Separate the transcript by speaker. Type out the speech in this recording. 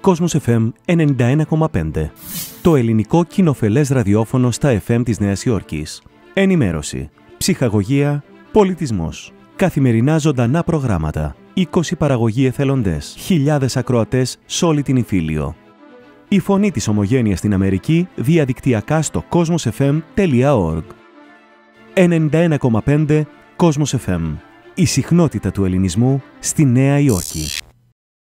Speaker 1: Κόσμος FM 91,5. Το ελληνικό κοινοφελές ραδιόφωνο στα FM της Νέας Υόρκης. Ενημέρωση, ψυχαγωγία, πολιτισμός. Καθημερινά ζωντανά προγράμματα. 20 παραγωγοί εθελοντές. Χιλιάδες ακροατές σε όλη την Ιφίλιο. Η φωνή της ομογένειας στην Αμερική διαδικτυακά στο cosmosfm.org 91,5 Κόσμος FM. Η συχνότητα του ελληνισμού στη Νέα Υόρκη.